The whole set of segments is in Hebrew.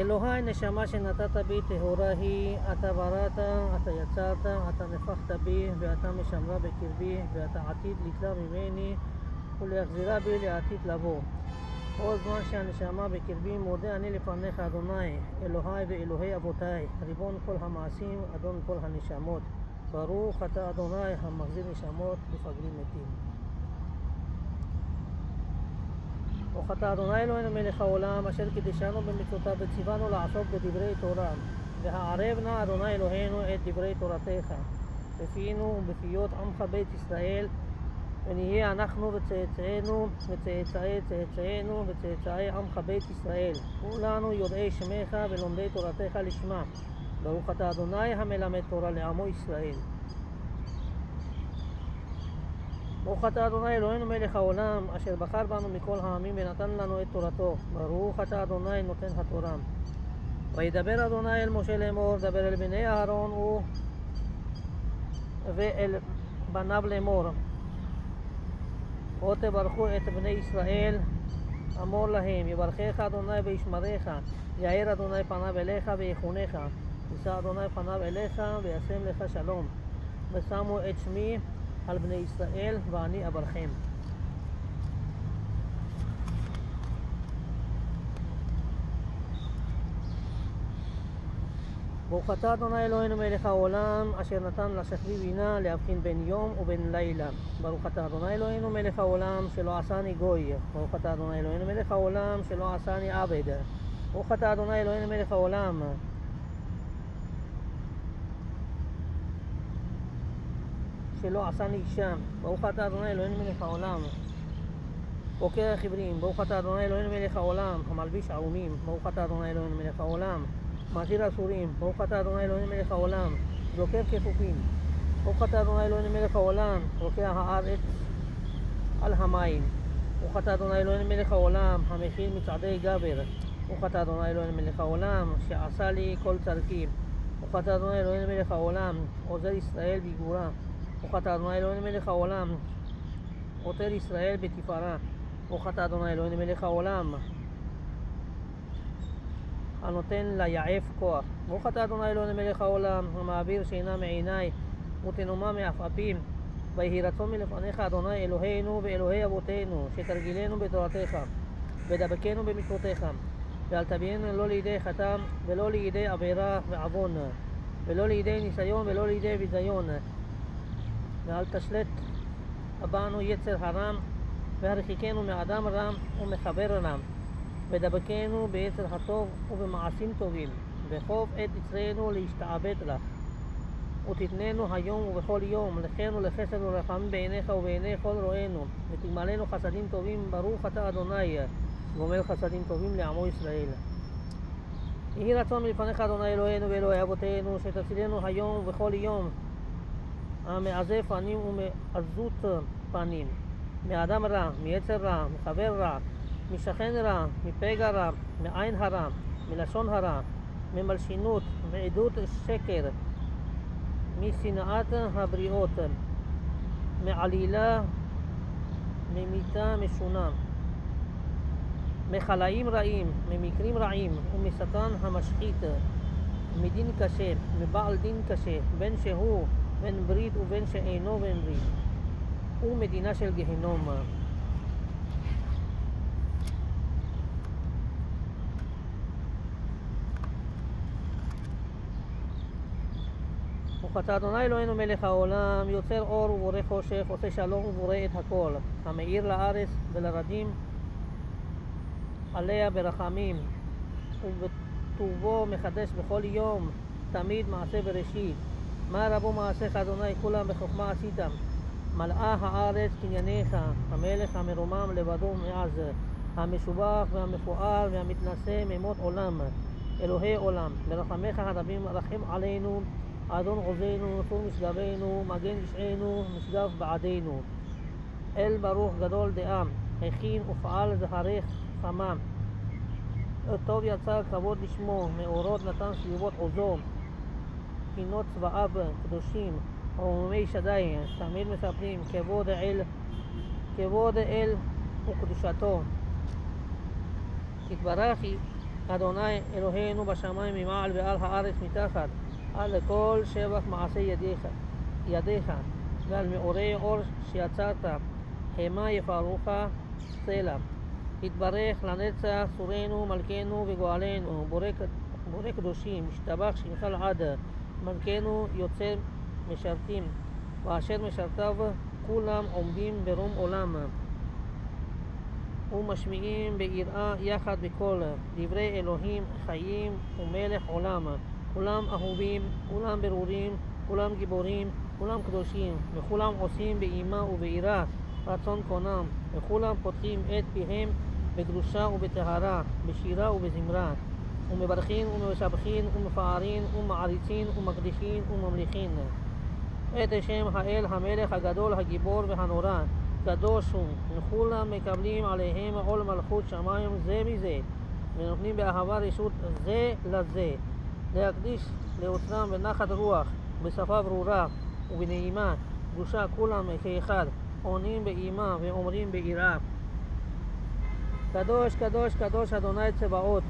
אלוהי נשמה שנתת בי טהורה היא, אתה בראת, אתה יצרת, אתה נפחת בי, ואתה משמרה בקרבי, ואתה עתיד לתלה ממני, ולהחזירה בי לעתיד לבוא. כל זמן שהנשמה בקרבי מודה אני לפניך, אדוני, אלוהי ואלוהי אבותיי, ריבון כל המעשים, אדון כל הנשמות. ברוך אתה אדוני המחזיר נשמות לפגרים מתים. אתה אדוני אלוהינו מלך העולם אשר קידשנו במצוותיו וציוונו לעסוק בדברי תורה. והערב נא אדוני אלוהינו את דברי תורתך. בפינו ובפיות עמך בית ישראל ונהיה אנחנו וצאצאינו וצאצאי צאצאינו וצאצאי עמך בית ישראל. כולנו יודעי שמך ולומדי תורתך לשמה. ברוך אתה אדוני המלמד תורה לעמו ישראל ברוך אתה אדוני אלוהינו מלך העולם אשר בחר בנו מכל העמים ונתן לנו את תורתו. ברוך אתה אדוני נותן התורה. וידבר אדוני אל משה לאמור דבר אל בני אהרון הוא ואל בניו לאמור. או תברכו את בני ישראל אמור להם יברכך אדוני וישמרך יאר אדוני פניו אליך ויחונך יישא אדוני פניו אליך וישם לך שלום. ושמו את שמי על בני ישראל ואני אברכם. ברוך אתה אדוני אלוהינו מלך העולם אשר נתן לשכבי בינה להבחין בין יום ובין לילה. ברוך אתה אדוני אלוהינו מלך העולם שלא עשני גוי. ברוך אתה אדוני אלוהינו מלך העולם שלא עשני עבד. ברוך אתה אדוני אלוהינו מלך העולם שלא עשני אישה. ברוך אתה אדוני אלוהינו מלך העולם. עוקר החיוורים, ברוך אתה אדוני אלוהינו מלך העולם, המלביש ערומים, ברוך אתה אדוני אלוהינו מלך העולם, מתיר אסורים, ברוך אתה אדוני אלוהינו מלך העולם, זוקר כפופים, ברוך אתה אדוני אלוהינו מלך העולם, רוקע הארץ על המים, ברוך אתה אדוני אלוהינו מלך העולם, המכיל מצעדי גבר, ברוך אתה אדוני אלוהינו מלך העולם, שעשה לי כל צרכי, ברוך אתה אדוני אלוהינו מלך העולם, עוזר ישראל בגבורה אתה אדוני אלוהינו מלך העולם, עוטר ישראל בתפארה. אתה אדוני אלוהינו מלך העולם, הנותן ליעף כוח. ברוך אתה אדוני אלוהינו מלך העולם, המעביר שינה מעיניי ותנומה מעפעפים. ויהי רצון מלפניך אדוני אלוהינו ואלוהי אבותינו, שתרגילנו בתורתך, ודבקנו במצוותיך, ואל תביאנו לא לידי חתם, ולא לידי עבירה ועוון, ולא לידי ניסיון ולא לידי ביזיון. ואל תשלט בנו יצר הרם, והרחיקנו מאדם רם ומחבר רם, ודבקנו ביצר הטוב ובמעשים טובים, וחוב את יצרנו להשתעבד לך. ותתננו היום ובכל יום, לכן ולחסד ולרחמים בעיניך ובעיני כל רואינו, ותגמלנו חסדים טובים, ברוך אתה אדוני, גומל חסדים טובים לעמו ישראל. יהי רצון מלפניך אדוני אלוהינו ואלוהי אבותינו, שתצילנו היום ובכל יום, המעזב פנים ומעזות פנים, מאדם רע, מיצר רע, מחבר רע, משכן רע, מפגע רע, מעין הרע, מלשון הרע, ממלשינות, מעדות שקר, משנאת הבריות, מעלילה, ממיתה משונה, מחלאים רעים, ממקרים רעים, ומשטן המשחית, מדין קשה, מבעל דין קשה, בין שהוא בין ברית ובין שאינו בין ברית, ומדינה של גיהינום. וכתה אדוני אלוהינו מלך העולם, יוצר אור ובורא חושך, עושה שלום ובורא את הכל, המאיר לארץ ולרדים עליה ברחמים, ובטובו מחדש בכל יום, תמיד מעשה בראשית. מה רבו מעשיך אדוני? כולם בחוכמה עשיתם. מלאה הארץ קנייניך המלך המרומם לבדו מאז. המשובח והמפואר והמתנשא ממות עולם. אלוהי עולם ברחמך הרבים רחם עלינו. אדון עוזנו נצור משגבנו מגן ישענו משגב בעדינו. אל ברוך גדול דעם הכין ופעל זהרך חמה. טוב יצא כבוד לשמו מאורות נתן סביבות עוזו פינות צבאיו קדושים, רוממי שדי, תמיד מספרים כבוד האל, כבוד האל וקדושתו. יתברך אדוני אלוהינו בשמיים ממעל ועל הארץ מתחת, על כל שבח מעשי ידיך, ידיך ועל מאורי אור שיצרת, המה יפארוך סלע. יתברך לנצח צורנו מלכנו וגואלנו, בורא, קדושים, משתבח שמך לעד, מלכנו יוצר משרתים, ואשר משרתיו כולם עומדים ברום עולם. ומשמיעים ביראה יחד בקול, דברי אלוהים חיים ומלך עולם. כולם אהובים, כולם ברורים, כולם גיבורים, כולם קדושים, וכולם עושים באימה וביראה רצון קונם, וכולם פותחים את פיהם בקדושה ובטהרה, בשירה ובזמרה, ומברכין ומשבחין ומפארין ומעריצין ומקדישין וממליכין. את השם האל המלך הגדול הגיבור והנורא, קדוש הוא, וכולם מקבלים עליהם עול מלכות שמיים זה מזה, ונותנים באהבה רשות זה לזה, להקדיש לעוצרם בנחת רוח, בשפה ברורה ובנעימה, קדושה כולם כאחד, עונים באימה ואומרים ביראה. קדוש, קדוש, קדוש אדוני צבאות,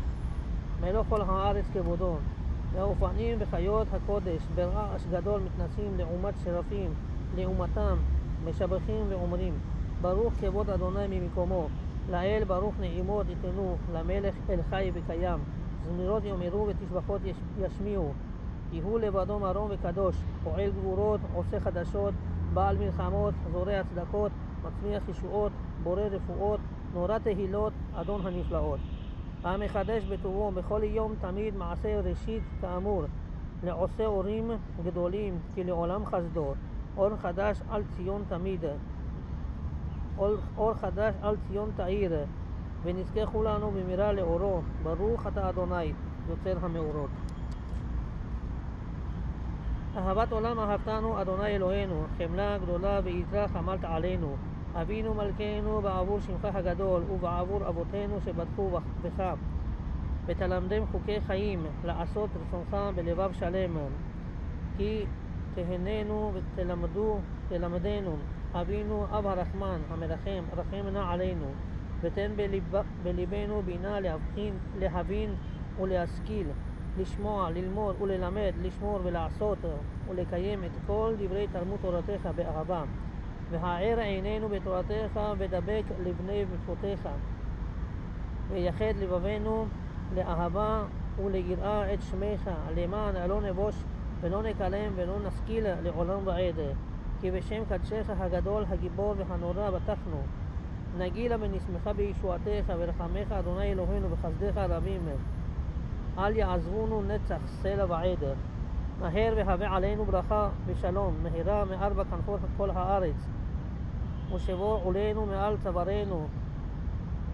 מלוא כל הארץ כבודו. והאופנים וחיות הקודש ברעש גדול מתנסים לעומת שרפים, לעומתם, משבחים ואומרים, ברוך כבוד אדוני ממקומו, לאל ברוך נעימות יתנו, למלך אל חי וקיים, זמירות יאמרו ותשבחות ישמיעו, כי הוא לבדו מרום וקדוש, פועל גבורות, עושה חדשות, בעל מלחמות, זורע צדקות, מצמיח ישועות, בורא רפואות, נורא תהילות, אדון הנפלאות. המחדש בטובו בכל יום תמיד מעשה ראשית כאמור, לעושה אורים גדולים, כי לעולם חסדו, אור חדש על ציון תמיד, אור, אור חדש על ציון תאיר, ונזכה כולנו במהרה לאורו, ברוך אתה אדוני, יוצר המאורות. אהבת עולם אהבתנו, אדוני אלוהינו, חמלה גדולה ויתרה חמלת עלינו. אבינו מלכנו בעבור שמך הגדול ובעבור אבותינו שבטחו בך ותלמדם חוקי חיים לעשות רצונך בלבב שלם. כי תהננו ותלמדו תלמדנו. אבינו אב הרחמן המרחם רחם נא עלינו. ותן בליב, בינה להבחין, להבין ולהשכיל. לשמוע, ללמוד וללמד, לשמור ולעשות ולקיים את כל דברי תלמוד תורתך באהבה והער עינינו בתורתך ודבק לבני מצוותיך. ויחד לבבינו לאהבה וליראה את שמך, למען לא נבוש ולא נקלם ולא נשכיל לעולם ועד. כי בשם קדשך הגדול, הגיבור והנורא בטחנו. נגילה ונשמחה בישועתך ורחמך אדוני אלוהינו וחסדיך הרבים. אל יעזבונו נצח סלע ועד. מהר והווה עלינו ברכה ושלום, מהרה מארבע כנפות כל הארץ. ושבו עולנו מעל צווארנו,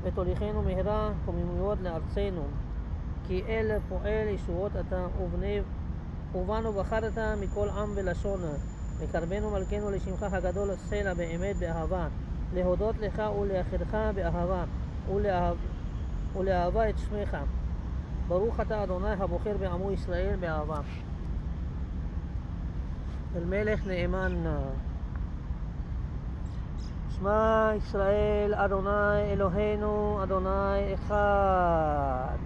ותוליכנו מהרה קוממיות לארצנו. כי אל פועל ישועות אתה, ובני, ובנו בחרת מכל עם ולשון. וקרבנו מלכנו לשמך הגדול סלע באמת באהבה, להודות לך ולאחדך באהבה, ולאהב, ולאהבה את שמך. ברוך אתה אדוני הבוחר בעמו ישראל באהבה. אל מלך נאמן שמע ישראל, אדוני אלוהינו, אדוני אחד.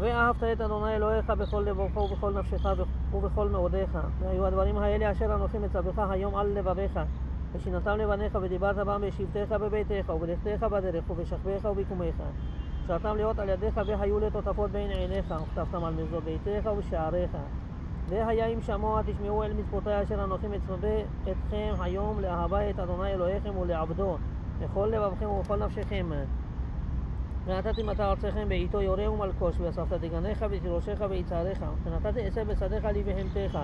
ואהבת את אדוני אלוהיך בכל לבבך ובכל נפשך ובכל מאודיך. והיו הדברים האלה אשר אנוכי מצווך היום על לבביך. ושינתם לבניך ודיברת בם בשבתך בביתך ובלכתך בדרך ובשכבך ובקומך. ושרתם להיות על ידיך והיו לטוטפות בין עיניך, וכתבתם על מזו ביתך ובשעריך. והיה אם שמוע תשמעו אל מצוותי אשר אנוכי מצווה אתכם היום לאהבה את אדוני אלוהיכם ולעבדו בכל לבבכם ובכל נפשכם. ונתתי מטר ארצכם בעיתו יורה ומלקוש, ואספת דגניך ותירושך ויצהריך, ונתתי עשב בשדיך לי בהמתך,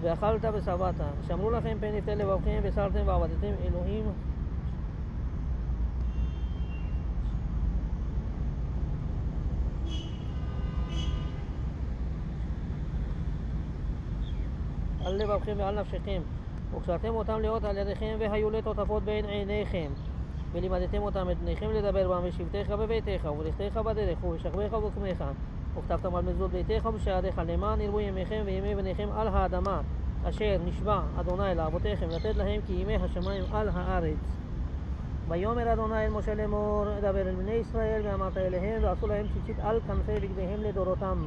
ואכלת ושבעת. ושמרו לכם פן יפתה לבבכם, וסרתם ועבדתם אלוהים על לבבכם ועל נפשכם. וקשרתם אותם לאות על ידיכם והיו לטוטפות בין עיניכם. ולימדתם אותם את בניכם לדבר בם בשבתך בביתך ובלכתך בדרך ובשכבך ובקמך. וכתבתם על מזוזות ביתך ובשעריך למען ירבו ימיכם וימי בניכם על האדמה אשר נשבע אדוני לאבותיכם לתת להם כי ימי השמיים על הארץ. ויאמר אדוני אל משה לאמור, דבר אל בני ישראל ואמרת אליהם ועשו להם ציצית על כנפי בגדיהם לדורותם.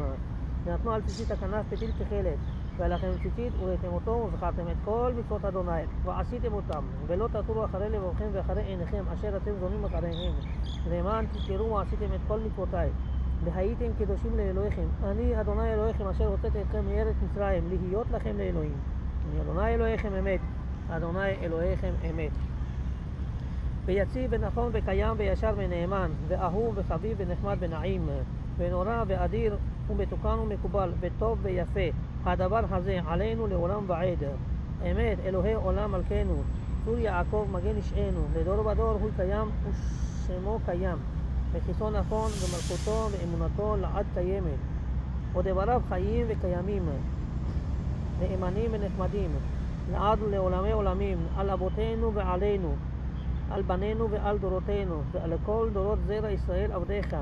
ונתנו על ציצית הכנף פתיל תכלת. והיה לכם ציצית וראיתם אותו וזכרתם את כל מצוות אדוני ועשיתם אותם ולא תטורו אחרי לבבכם ואחרי עיניכם אשר אתם זונים אחריהם. למען תזכרו ועשיתם את כל מצוותיי. והייתם קדושים לאלוהיכם. אני אדוני אלוהיכם אשר הוצאתי אתכם מארץ מצרים להיות לכם לאלוהים. אני אדוני אלוהיכם אמת. אדוני אלוהיכם אמת. ויציב ונכון וקיים וישר ונאמן ואהוב וחביב ונחמד ונעים ונורא ואדיר ומתוקן ומקובל וטוב ויפה הדבר הזה עלינו לעולם ועד. אמת, אלוהי עולם מלכנו, צור יעקב מגן אישנו, לדור ודור הוא קיים ושמו קיים. וכיסו נכון ומלכותו ואמונתו לעד קיימת. ודבריו חיים וקיימים, נאמנים ונחמדים, לעד ולעולמי עולמים, על אבותינו ועלינו, על בנינו ועל דורותינו, ועל כל דורות זרע ישראל עבדיך,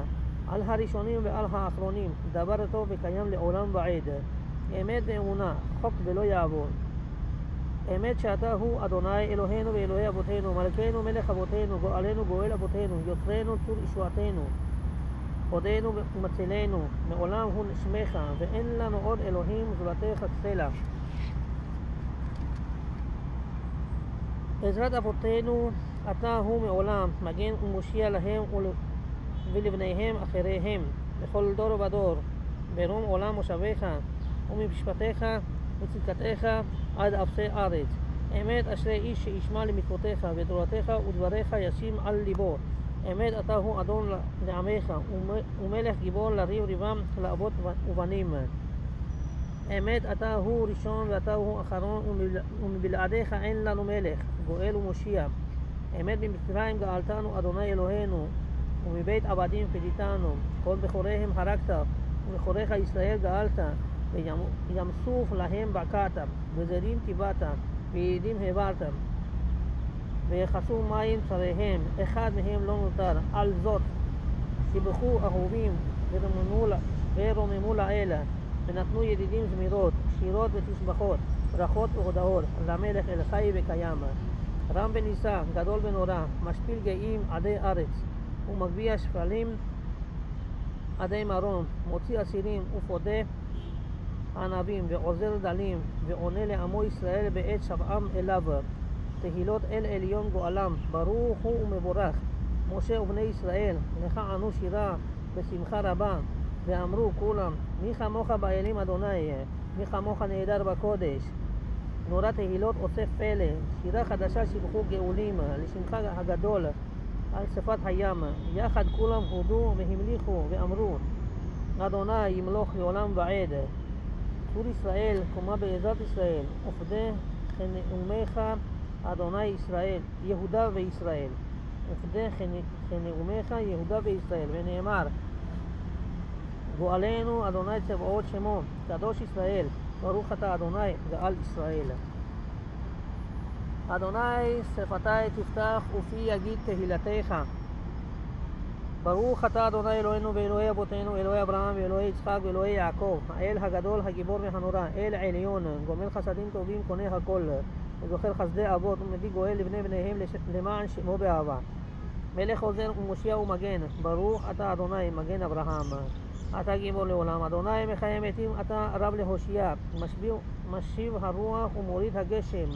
על הראשונים ועל האחרונים, דבר טוב וקיים לעולם ועד. אמת ואמונה, חוק ולא יעבור. אמת שאתה הוא אדוני אלוהינו ואלוהי אבותינו, מלכנו מלך אבותינו, גואלנו גואל אבותינו, יוצרנו צור ישועתנו, עודנו ומצילנו, מעולם הוא נשמך, ואין לנו עוד אלוהים זולתך סלע. עזרת אבותינו אתה הוא מעולם, מגן ומושיע להם ולבניהם אחריהם, בכל דור ודור, ברום עולם מושביך, וממשפטיך וצדקתך עד אפסי ארץ. אמת אשרי איש שישמע למצוותיך ותורתך ודבריך ישים על ליבו. אמת אתה הוא אדון לעמך ומלך גיבור לריב ריבם לאבות ובנים. אמת אתה הוא ראשון ואתה הוא אחרון ומבלעדיך אין לנו מלך, גואל ומושיע. אמת במצרים גאלתנו אדוני אלוהינו ומבית עבדים פדיתנו כל בכוריהם הרגת ובכוריך ישראל גאלת וים סוף להם בקעת, וזרים טיבעת, וידים העברת, ויחסו מים צריהם, אחד מהם לא נותר, על זאת שיבחו אהובים ורוממו לאלה, ונתנו ידידים זמירות, שירות ותשבחות, ברכות והודאות, למלך אל חי וקיים. רם ונישא, גדול ונורא, משפיל גאים עדי ארץ, ומגביה שפלים עדי מרום, מוציא אסירים ופודה ענבים ועוזר דלים ועונה לעמו ישראל בעת שבעם אליו. תהילות אל עליון גואלם ברוך הוא ומבורך. משה ובני ישראל לך ענו שירה בשמחה רבה. ואמרו כולם מי כמוך באלים אדוני? מי כמוך נהדר בקודש? נורא תהילות אוסף פלא שירה חדשה שיבחו גאולים לשמחה הגדול על שפת הים. יחד כולם הודו והמליכו ואמרו אדוני ימלוך לעולם ועד צור ישראל, קומה בעזרת ישראל, עובדי חנאומך אדוני ישראל, יהודה וישראל. עובדי חנאומך יהודה וישראל, ונאמר גואלנו אדוני צבאות שמו, קדוש ישראל, ברוך אתה אדוני גאל ישראל. אדוני שפתי תפתח ופי יגיד תהילתך ברוך אתה אדוני אלוהינו ואלוהי אבותינו, אלוהי אברהם ואלוהי יצחק ואלוהי יעקב, האל הגדול, הגיבור והנורא, אל עליון, גומל חסדים טובים, קונה הכל, וזוכר חסדי אבות, ומביא גואל לבני בניהם למען שמו באהבה. מלך עוזר ומושיע ומגן, ברוך אתה אדוני, מגן אברהם. אתה גיבור לעולם, אדוני מחיה מתים, אתה רב להושיע, משיב הרוח ומוריד הגשם,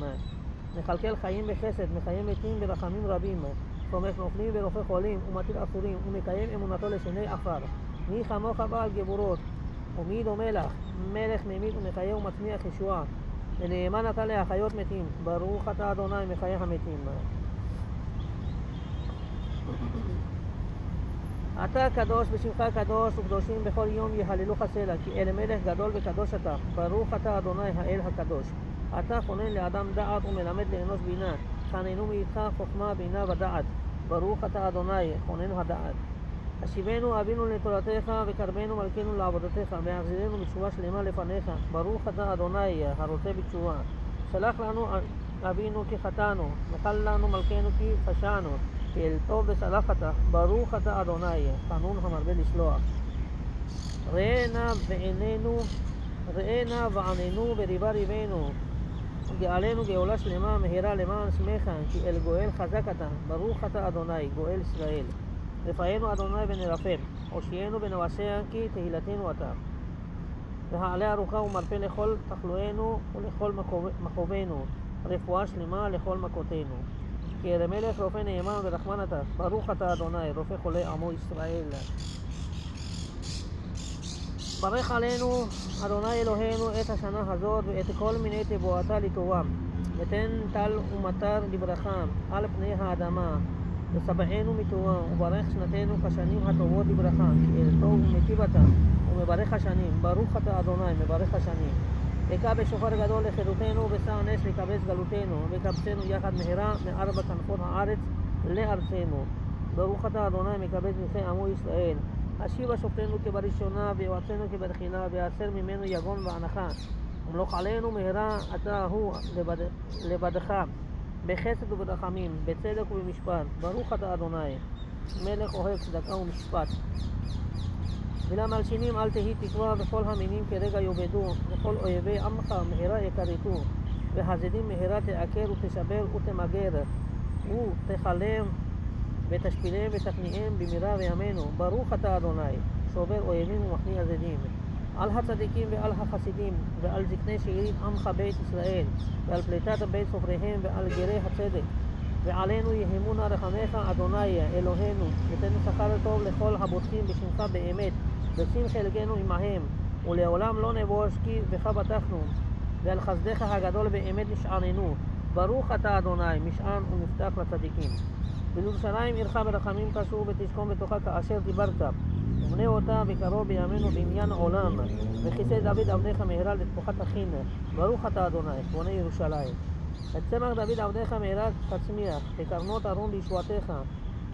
מכלכל חיים בחסד, מחיה מתים ברחמים רבים. סומך נופלים ורופא חולים ומטיל אסורים ומקיים אמונתו לשני עפר. מי כמוך בעל גבורות ומי דומה לך מלך ממית ומחיה ומצמיח ישועה ונאמן אתה להחיות מתים ברוך אתה אדוני מחיה המתים אתה קדוש בשמך קדוש וקדושים בכל יום יהללוך סלע כי אל מלך גדול וקדוש אתה ברוך אתה אדוני האל הקדוש אתה כונן לאדם דעת ומלמד לאנוש בינה חננו מאיתך חוכמה, בינה ודעת. ברוך אתה אדוני, חונן הדעת. השיבנו אבינו לתורתך, וקרבנו מלכנו לעבודתך, והחזירנו בתשובה שלמה לפניך. ברוך אתה אדוני, הרוצה בתשובה. שלח לנו אבינו כי חטאנו, מחל לנו מלכנו כי פשענו, כי אל טוב וסלחת, ברוך אתה אדוני, חנון המרבה לסלוח. ראה נא ועינינו, ראה נא ועננו בריבה ריבנו, גאלנו גאולה שלמה מהרה למען שמך, כי אל גואל חזק אתה, ברוך אתה אדוני, גואל ישראל. רפאנו אדוני ונרפם, הושיענו ונבשע כי תהילתנו אתה. והעלה ארוכה ומרפא לכל תחלואינו ולכל מכאובנו, רפואה שלמה לכל מכותינו. כי אל המלך רופא נאמן ורחמן אתה, ברוך אתה אדוני, רופא חולי עמו ישראל. ברך עלינו, אדוני אלוהינו, את השנה הזאת ואת כל מיני תבואתה לטובה. ותן טל ומטר לברכה על פני האדמה, ושבענו מטובה, וברך שנתנו כשנים הטובות לברכה, כי אל טוב ומיטיב אתה, ומברך השנים. ברוך אתה אדוני, מברך השנים. וקע בשופר גדול לחירותנו, ושא נס לקבץ גלותנו, וקבצנו יחד מהרה מארבע כנפות הארץ לארצנו. ברוך אתה אדוני מקבץ נכי עמו ישראל. השיבה שופטנו כבראשונה, ויועצנו כבתחילה, ויעשר ממנו יגון ואנחה. ומלוך עלינו מהרה אתה הוא לבד, לבדך, בחסד וברחמים, בצדק ובמשפט. ברוך אתה אדוני, מלך אוהב צדקה ומשפט. ולמלשינים אל תהי תקווה, וכל המינים כרגע יאבדו, וכל אויבי עמך מהרה יכרתו, והזדים מהרה תעקר ותשבר ותמגר, ותכלם ותשפילם ותכניעם במהרה וימינו. ברוך אתה אדוני, שובר אויבים ומכניע זדים. על הצדיקים ועל החסידים, ועל זקני שארית עמך בית ישראל, ועל פליטת בית סופריהם, ועל גרי הצדק. ועלינו יהמונה רחמך, אדוני אלוהינו, ותן שכר טוב לכל הבוטחים בשמך באמת, ושים חלקנו עמהם, ולעולם לא נבוש כי בך בטחנו, ועל חסדך הגדול באמת נשעננו. ברוך אתה אדוני, משען ומפתח לצדיקים. ולירושלים עירך ברחמים תשוב ותשכון בתוכה כאשר דיברת. ובנה אותה בקרוב בימינו בעניין עולם. וכיסא דוד עבדיך מהרה לתפוחת אחין. ברוך אתה אדוני, בונה ירושלים. את צמח דוד עבדיך מהרה תצמיח, וקרנות ארון לישועתך.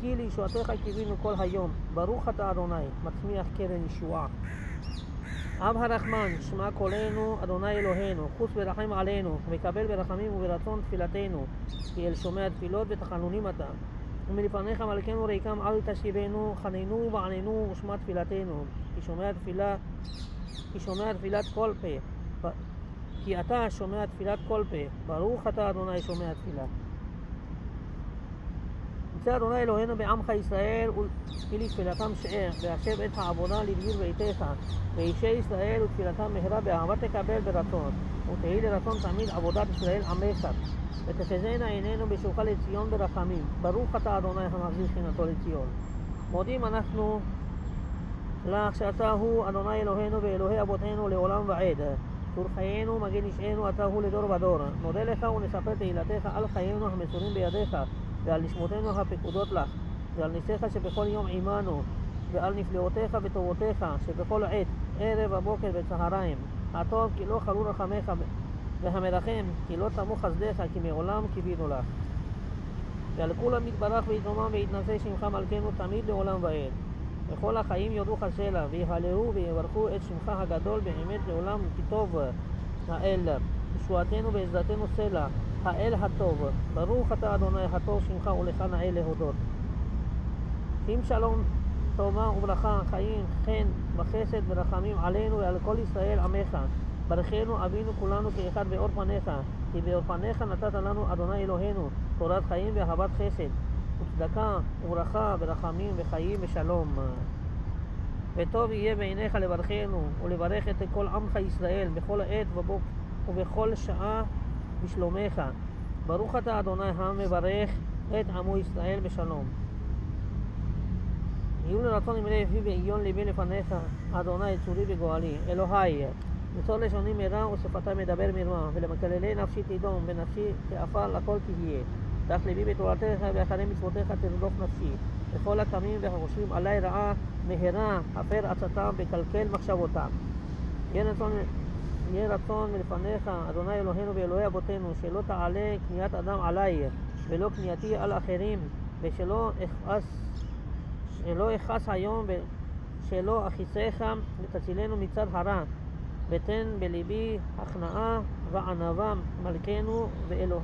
כי לישועתך קיווינו כל היום. ברוך אתה אדוני, מצמיח קרן ישועה. אב הרחמן, שמע קולנו, אדוני אלוהינו, חוץ ורחם עלינו, וקבל ברחמים וברצון תפילתנו, כי אל שומע תפילות ותחנונים אתה. ומלפניך מלכנו ריקם אל תשיבנו, חננו ועננו ושמע תפילתנו, כי שומע תפילה, כי שומע תפילת כל פה, כי אתה שומע תפילת כל פה, ברוך אתה אדוני שומע תפילה. ימצא אדוני אלוהינו בעמך ישראל כי לתפילתם שאר, והשב את העבודה לדביר ביתך, ואישי ישראל ותפילתם מהרה באהבה תקבל ברצון, ותהי לרצון תמיד עבודת ישראל עמך. ותחזינה עינינו בשובך לציון ברחמים. ברוך אתה אדוני המחזיר שכינתו לציון. מודים אנחנו לך שאתה הוא אדוני אלוהינו ואלוהי אבותינו לעולם ועד. צור חיינו, מגן נשענו, אתה הוא לדור ודור. נודה לך ונספר תהילתך על חיינו המסורים בידיך, ועל נשמותינו הפקודות לך, ועל ניסיך שבכל יום עמנו, ועל נפלאותיך וטובותיך שבכל עת, ערב, ובוקר וצהריים. הטוב כי לא חלו רחמך והמרחם, כי לא תמו חסדיך, כי מעולם קיווינו לך. ועל כולם יתברך ויתרומם ויתנשא שמך מלכנו תמיד לעולם ועד. וכל החיים יודוך סלע, ויהללו ויברכו את שמך הגדול באמת לעולם כי טוב האל. ישועתנו ועזרתנו סלע, האל הטוב. ברוך אתה אדוני הטוב שמך ולך נאה להודות. שים שלום טובה וברכה, חיים, חן וחסד ורחמים עלינו ועל כל ישראל עמך. ברכנו אבינו כולנו כאחד באור פניך, כי באור פניך נתת לנו אדוני אלוהינו, תורת חיים ואהבת חסד, וצדקה וברכה ורחמים וחיים ושלום. וטוב יהיה בעיניך לברכנו ולברך את כל עמך ישראל בכל עת ובכל שעה בשלומך. ברוך אתה אדוני המברך את עמו ישראל בשלום. יהיו לרצון ימלא לפי ועיון ליבי לפניך, אדוני צורי וגואלי, אלוהי. מצור לשוני מרע ושפתי מדבר מרמה, ולמקללי נפשי תדום, ונפשי כעפר לכל תהיה. תח ליבי בתורתך, ואחרי מצוותיך תרדוף נפשי. וכל הקמים והחושבים עלי רעה, מהרה הפר עצתם וקלקל מחשבותם. יהיה רצון, יהיה רצון מלפניך, אדוני אלוהינו ואלוהי אבותינו, שלא תעלה קניית אדם עלי, ולא קנייתי על אחרים, ושלא אכעס, שלא אכעס היום, ושלא אכיסך ותצילנו מצד הרע. ותן בליבי הכנעה וענווה מלכנו ואלוה,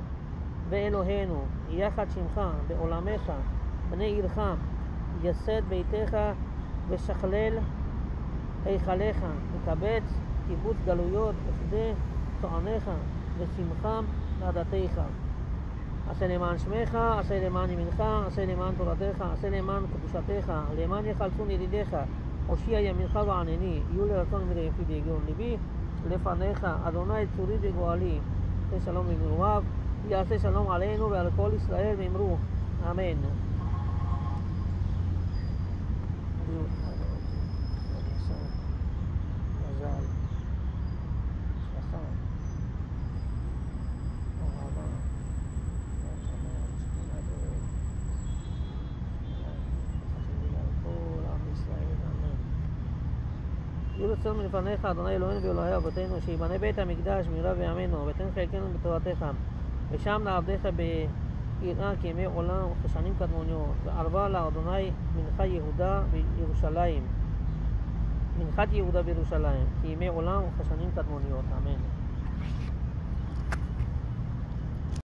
ואלוהינו, יחד שמך בעולמך, בני עירך, יסד ביתך ושכלל היכליך, וקבץ קיבוץ גלויות בכדי צועניך ושמחה ועדתך. עשה למען שמך, עשה למען ימינך, עשה למען תורתך, עשה למען קדושתך, למען יחלצון ידידיך, הושיע ימינך וענני, יהיו לרצון מרעפי ויגרון ליבי, לפניך, אדוני צורי וגואלי, עשה שלום במרומיו, יעשה שלום עלינו ועל כל ישראל ואמרו, אמן. מזל, הצלחה, אהבה, שמחת דרך, חסידי על כל עם ישראל, אמן. רצון מלפניך, אדוני אלוהינו ואלוהי אבותינו, שיבנה בית המקדש מהרה בימינו, ותן חלקנו בתורתך, ושם לעבדיך ביראה כימי עולם וכשנים קדמוניות, וערבה לאדוני מנחה יהודה וירושלים, מנחת יהודה בירושלים, כימי עולם וכשנים קדמוניות, אמן.